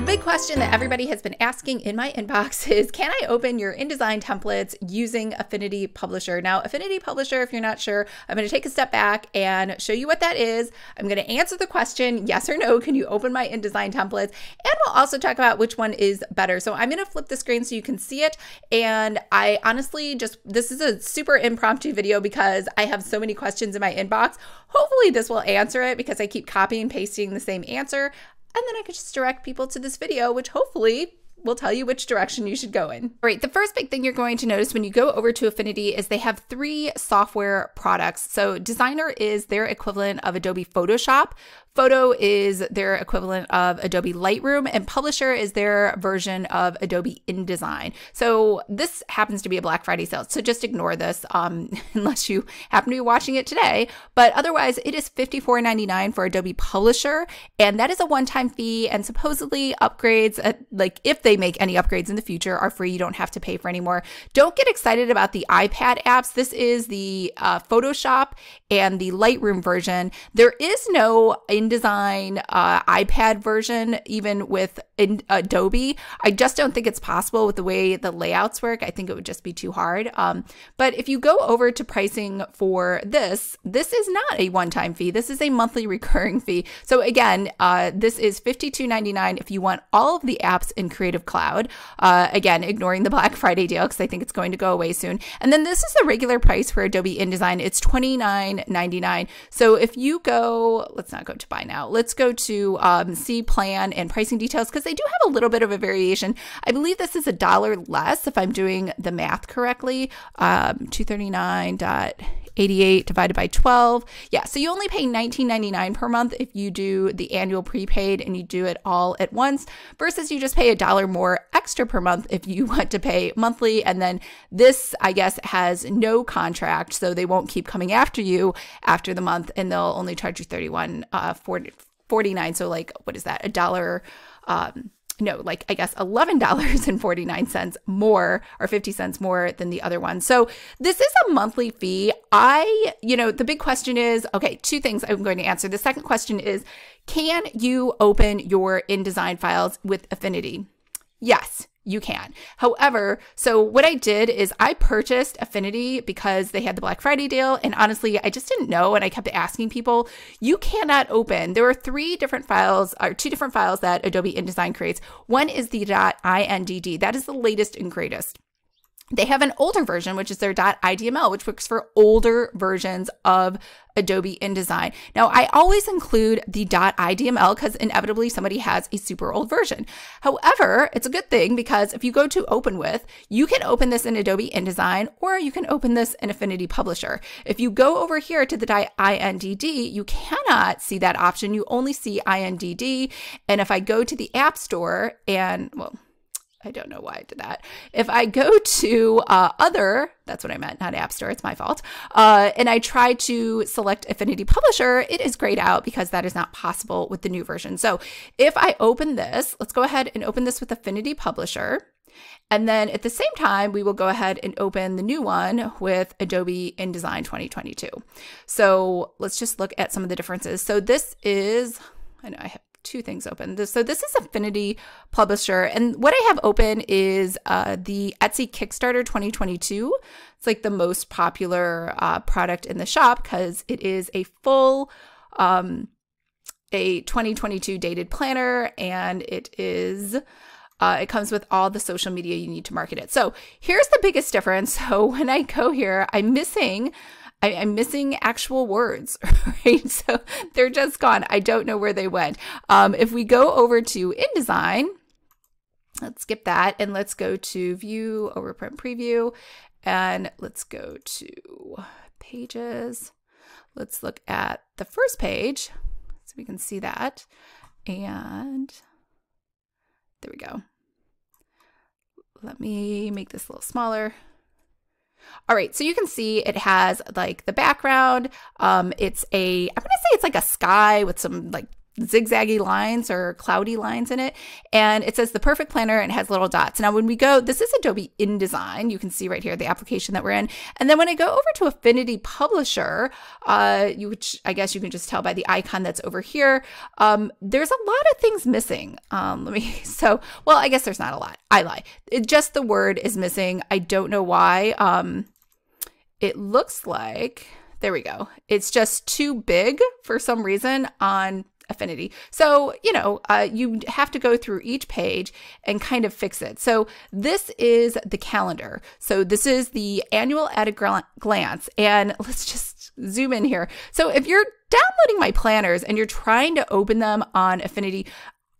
The big question that everybody has been asking in my inbox is can I open your InDesign templates using Affinity Publisher? Now, Affinity Publisher, if you're not sure, I'm going to take a step back and show you what that is. I'm going to answer the question yes or no, can you open my InDesign templates? And we'll also talk about which one is better. So I'm going to flip the screen so you can see it. And I honestly just, this is a super impromptu video because I have so many questions in my inbox. Hopefully, this will answer it because I keep copying and pasting the same answer. And then I could just direct people to this video, which hopefully will tell you which direction you should go in. All right, the first big thing you're going to notice when you go over to Affinity is they have three software products. So Designer is their equivalent of Adobe Photoshop. Photo is their equivalent of Adobe Lightroom, and Publisher is their version of Adobe InDesign. So this happens to be a Black Friday sale, so just ignore this um, unless you happen to be watching it today. But otherwise, it is $54.99 for Adobe Publisher, and that is a one-time fee. And supposedly, upgrades, uh, like if they make any upgrades in the future, are free. You don't have to pay for anymore. Don't get excited about the iPad apps. This is the uh, Photoshop and the Lightroom version. There is no InDesign uh, iPad version, even with in Adobe. I just don't think it's possible with the way the layouts work. I think it would just be too hard. Um, but if you go over to pricing for this, this is not a one-time fee. This is a monthly recurring fee. So again, uh, this is $52.99 if you want all of the apps in Creative Cloud. Uh, again, ignoring the Black Friday deal because I think it's going to go away soon. And then this is the regular price for Adobe InDesign. It's $29.99. So if you go, let's not go to buy now. Let's go to um, see plan and pricing details because they do have a little bit of a variation. I believe this is a dollar less if I'm doing the math correctly. Um, 239.88 divided by 12. Yeah, so you only pay $19.99 per month if you do the annual prepaid and you do it all at once versus you just pay a dollar more extra per month if you want to pay monthly. And then this, I guess, has no contract, so they won't keep coming after you after the month and they'll only charge you 31 uh 40, 49 so like what is that a dollar um, no, like I guess $11.49 more or 50 cents more than the other one. So this is a monthly fee. I, you know, the big question is okay, two things I'm going to answer. The second question is can you open your InDesign files with Affinity? Yes, you can. However, so what I did is I purchased Affinity because they had the Black Friday deal. And honestly, I just didn't know. And I kept asking people, you cannot open. There are three different files, or two different files that Adobe InDesign creates. One is the .indd. That is the latest and greatest. They have an older version, which is their .idml, which works for older versions of Adobe InDesign. Now, I always include the .idml because inevitably somebody has a super old version. However, it's a good thing because if you go to open with, you can open this in Adobe InDesign or you can open this in Affinity Publisher. If you go over here to the .indd, you cannot see that option. You only see INDD. And if I go to the App Store and, well, I don't know why I did that. If I go to uh, other, that's what I meant, not App Store, it's my fault, uh, and I try to select Affinity Publisher, it is grayed out because that is not possible with the new version. So if I open this, let's go ahead and open this with Affinity Publisher. And then at the same time, we will go ahead and open the new one with Adobe InDesign 2022. So let's just look at some of the differences. So this is, I know I have two things open. So this is Affinity Publisher, and what I have open is uh, the Etsy Kickstarter 2022. It's like the most popular uh, product in the shop because it is a full, um, a 2022 dated planner, and it is. Uh, it comes with all the social media you need to market it. So here's the biggest difference. So when I go here, I'm missing I, am missing actual words, right? So they're just gone. I don't know where they went. Um, if we go over to InDesign, let's skip that and let's go to View, Overprint Preview, and let's go to Pages. Let's look at the first page so we can see that. And there we go. Let me make this a little smaller. All right, so you can see it has like the background. Um, it's a, I'm gonna say it's like a sky with some like zigzaggy lines or cloudy lines in it. And it says the perfect planner and has little dots. Now, when we go, this is Adobe InDesign. You can see right here the application that we're in. And then when I go over to Affinity Publisher, uh, you, which I guess you can just tell by the icon that's over here, um, there's a lot of things missing. Um, let me, so, well, I guess there's not a lot. I lie. It, just the word is missing. I don't know why. Um, it looks like, there we go. It's just too big for some reason on affinity. So, you know, uh, you have to go through each page and kind of fix it. So, this is the calendar. So, this is the annual at a glance. And let's just zoom in here. So, if you're downloading my planners and you're trying to open them on Affinity,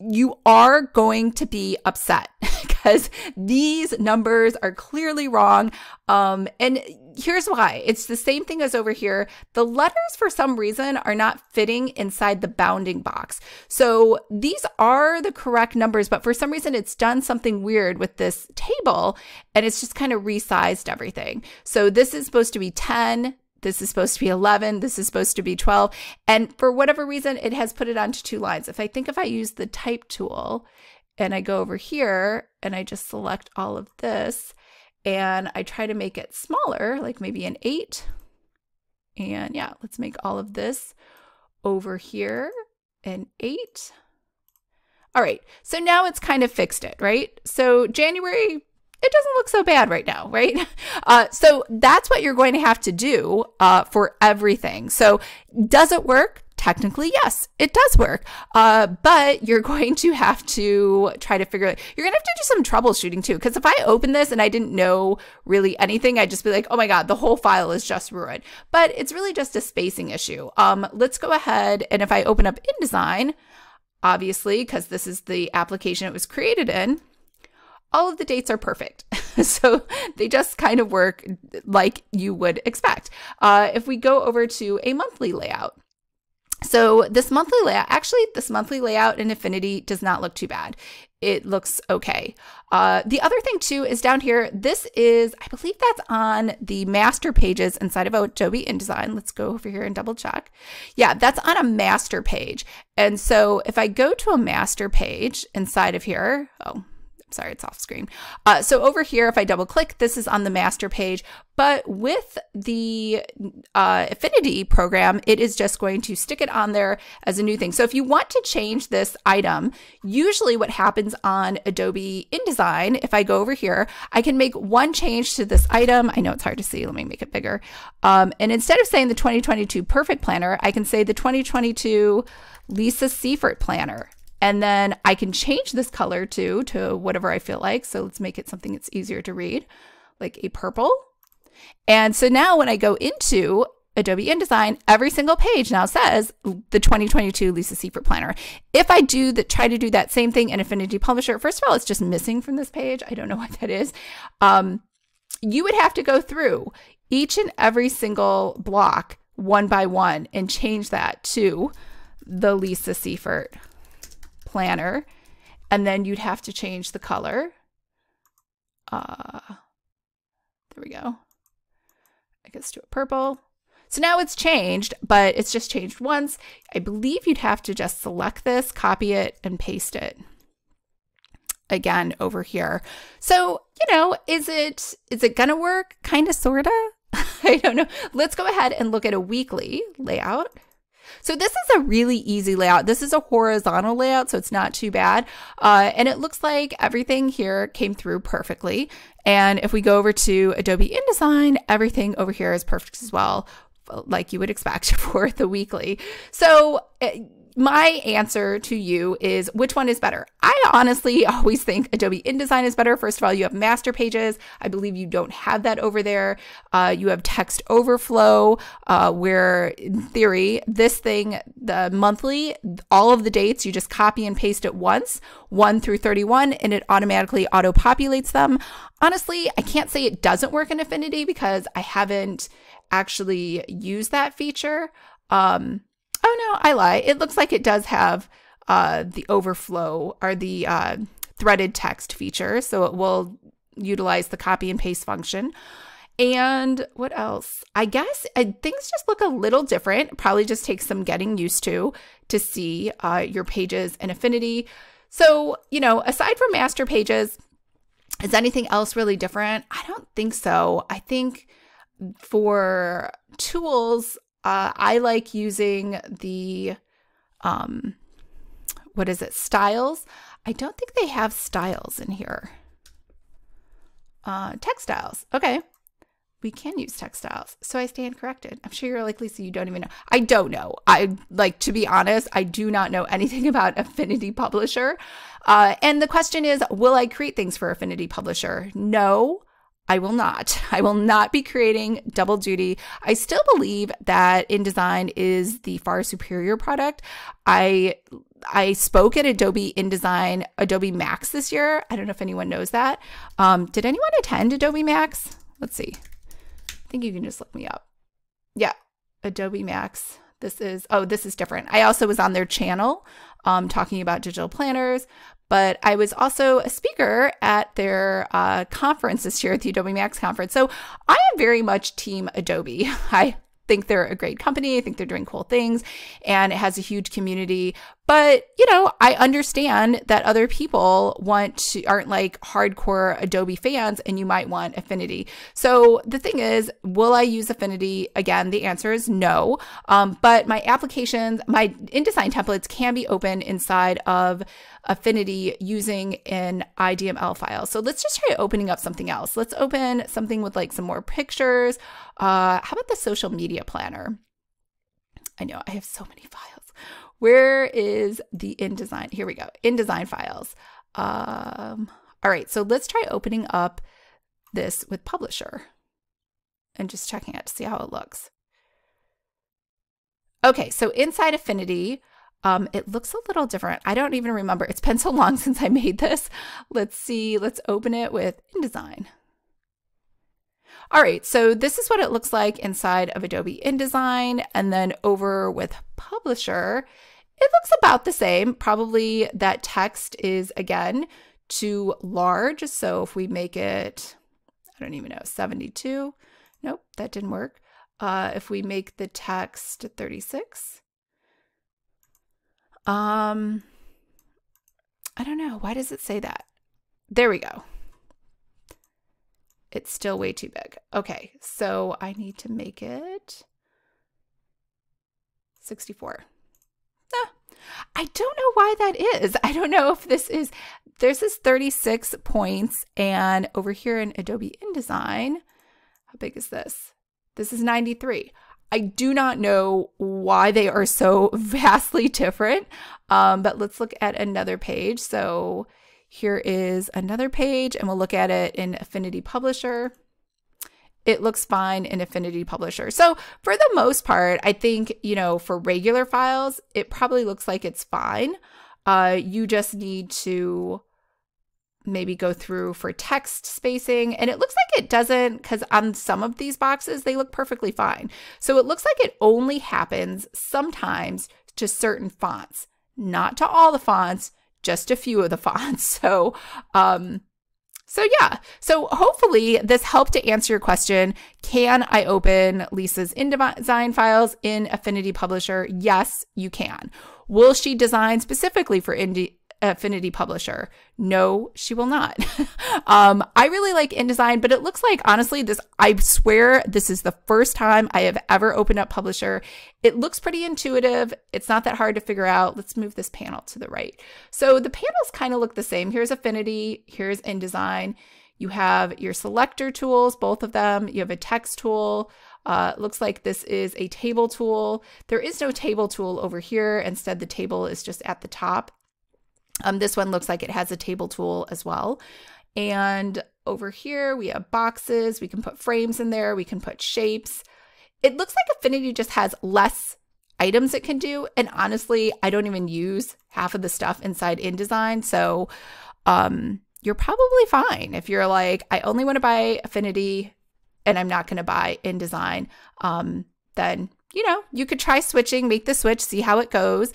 you are going to be upset because these numbers are clearly wrong. Um, and here's why it's the same thing as over here. The letters, for some reason, are not fitting inside the bounding box. So these are the correct numbers, but for some reason, it's done something weird with this table and it's just kind of resized everything. So this is supposed to be 10. This is supposed to be 11. This is supposed to be 12. And for whatever reason, it has put it onto two lines. If I think if I use the type tool and I go over here and I just select all of this and I try to make it smaller, like maybe an eight. And yeah, let's make all of this over here an eight. All right, so now it's kind of fixed it, right? So January it doesn't look so bad right now, right? Uh, so that's what you're going to have to do uh, for everything. So does it work? Technically, yes, it does work. Uh, but you're going to have to try to figure it. You're gonna have to do some troubleshooting too. Because if I open this and I didn't know really anything, I'd just be like, oh my god, the whole file is just ruined. But it's really just a spacing issue. Um, let's go ahead and if I open up InDesign, obviously, because this is the application it was created in all of the dates are perfect. so they just kind of work like you would expect. Uh, if we go over to a monthly layout, so this monthly layout, actually, this monthly layout in Affinity does not look too bad. It looks okay. Uh, the other thing too is down here. This is, I believe that's on the master pages inside of Adobe InDesign. Let's go over here and double check. Yeah, that's on a master page. And so if I go to a master page inside of here, oh, sorry, it's off screen. Uh, so over here, if I double click, this is on the master page. But with the uh, Affinity program, it is just going to stick it on there as a new thing. So if you want to change this item, usually what happens on Adobe InDesign, if I go over here, I can make one change to this item. I know it's hard to see. Let me make it bigger. Um, and instead of saying the 2022 Perfect Planner, I can say the 2022 Lisa Siefert Planner. And then I can change this color too to whatever I feel like. So let's make it something that's easier to read, like a purple. And so now when I go into Adobe InDesign, every single page now says the 2022 Lisa Siefert Planner. If I do the try to do that same thing in Affinity Publisher, first of all, it's just missing from this page. I don't know what that is. Um, you would have to go through each and every single block one by one and change that to the Lisa Siefert planner. And then you'd have to change the color. Uh, there we go. I guess to a purple. So now it's changed, but it's just changed once. I believe you'd have to just select this, copy it, and paste it again over here. So, you know, is it is it gonna work? Kind of sorta. I don't know. Let's go ahead and look at a weekly layout. So this is a really easy layout. This is a horizontal layout, so it's not too bad. Uh, and it looks like everything here came through perfectly. And if we go over to Adobe InDesign, everything over here is perfect as well, like you would expect for the weekly. So eh, my answer to you is which one is better? I honestly always think Adobe InDesign is better. First of all, you have master pages. I believe you don't have that over there. Uh, you have text overflow, uh, where in theory, this thing, the monthly, all of the dates, you just copy and paste it once, 1 through 31, and it automatically auto populates them. Honestly, I can't say it doesn't work in Affinity because I haven't actually used that feature. Um, Oh no, I lie. It looks like it does have uh, the overflow or the uh, threaded text feature, so it will utilize the copy and paste function. And what else? I guess uh, things just look a little different. Probably just takes some getting used to to see uh, your pages in Affinity. So, you know, aside from master pages, is anything else really different? I don't think so. I think for tools, uh, I like using the, um, what is it, styles. I don't think they have styles in here. Uh, text styles. Okay we can use text styles. So I stand corrected. I'm sure you're like, Lisa, you don't even know. I don't know. I like, to be honest, I do not know anything about Affinity Publisher. Uh, and the question is, will I create things for Affinity Publisher? No. I will not. I will not be creating double duty. I still believe that InDesign is the far superior product. I I spoke at Adobe InDesign, Adobe Max this year. I don't know if anyone knows that. Um, did anyone attend Adobe Max? Let's see I think you can just look me up. Yeah, Adobe Max. This is, oh, this is different. I also was on their channel um, talking about digital planners, but I was also a speaker at their uh, conference this year at the Adobe Max conference. So I am very much team Adobe. I think they're a great company. I think they're doing cool things and it has a huge community. But, you know, I understand that other people want to aren't like hardcore Adobe fans and you might want Affinity. So the thing is, will I use Affinity? Again, the answer is no. Um, but my applications, my InDesign templates can be open inside of Affinity using an IDML file. So let's just try opening up something else. Let's open something with like some more pictures. Uh, how about the social media planner? I know I have so many files. Where is the InDesign? Here we go. InDesign files. Um, all right, so let's try opening up this with Publisher and just checking it to see how it looks. Okay, so inside Affinity, um, it looks a little different. I don't even remember. It's been so long since I made this. Let's see. Let's open it with InDesign. All right, so this is what it looks like inside of Adobe InDesign. And then over with Publisher, it looks about the same. Probably that text is, again, too large. So if we make it, I don't even know, 72. Nope, that didn't work. Uh, if we make the text 36, um, I don't know. Why does it say that? There we go. It's still way too big. Okay, so I need to make it 64. Ah, I don't know why that is. I don't know if this is, there's this 36 points, and over here in Adobe InDesign, how big is this? This is 93. I do not know why they are so vastly different, um, but let's look at another page. So here is another page, and we'll look at it in Affinity Publisher. It looks fine in Affinity Publisher. So for the most part, I think, you know, for regular files, it probably looks like it's fine. Uh, you just need to maybe go through for text spacing. And it looks like it doesn't, because on some of these boxes, they look perfectly fine. So it looks like it only happens sometimes to certain fonts, not to all the fonts, just a few of the fonts. So, um, so yeah, so hopefully this helped to answer your question. Can I open Lisa's InDesign files in Affinity Publisher? Yes, you can. Will she design specifically for Indie Affinity Publisher. No, she will not. um, I really like InDesign, but it looks like honestly, this I swear this is the first time I have ever opened up Publisher. It looks pretty intuitive. It's not that hard to figure out. Let's move this panel to the right. So the panels kind of look the same. Here's Affinity, here's InDesign. You have your selector tools, both of them. You have a text tool. Uh, looks like this is a table tool. There is no table tool over here. Instead, the table is just at the top. Um, this one looks like it has a table tool as well. And over here, we have boxes. We can put frames in there. We can put shapes. It looks like Affinity just has less items it can do. And honestly, I don't even use half of the stuff inside InDesign. So um, you're probably fine if you're like, I only want to buy Affinity and I'm not going to buy InDesign. Um, then, you know, you could try switching, make the switch, see how it goes.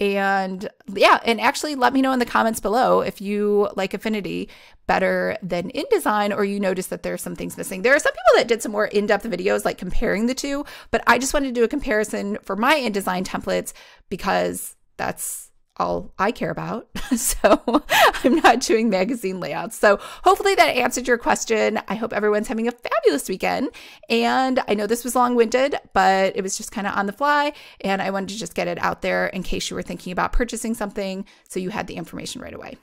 And yeah, and actually let me know in the comments below if you like Affinity better than InDesign or you notice that there are some things missing. There are some people that did some more in depth videos like comparing the two, but I just wanted to do a comparison for my InDesign templates because that's all I care about. so I'm not doing magazine layouts. So hopefully that answered your question. I hope everyone's having a fabulous weekend. And I know this was long winded, but it was just kind of on the fly. And I wanted to just get it out there in case you were thinking about purchasing something so you had the information right away.